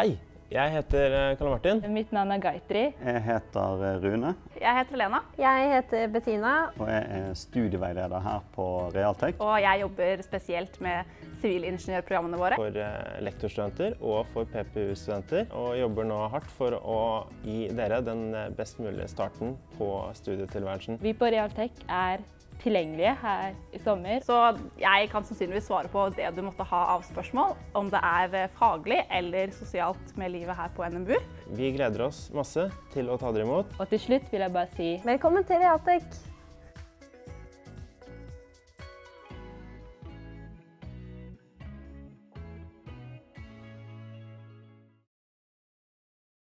Hei, jeg heter eh, Kalle Martin. Mitt navn er Gaitri. Jeg heter eh, Rune, Jeg heter Lena, Jeg heter Bettina. og jeg er studieveileder her på Realtek. og jeg jobber spesielt med sivilingeniørprogrammene våre. For eh, lektorstudenter og for PPU-studenter. Og jobber nå hardt for å gi dere den best mulige starten på studietilværelsen. Vi på Realtek er tilgjengelige her i sommer. Så jeg kan sannsynligvis svare på det du måtte ha av spørsmål, om det er eh, faglig eller sosialt med livet her på NMBU. Vi gleder oss masse til å ta dere imot. Og til slutt vil jeg bare si Velkommen til Realtek.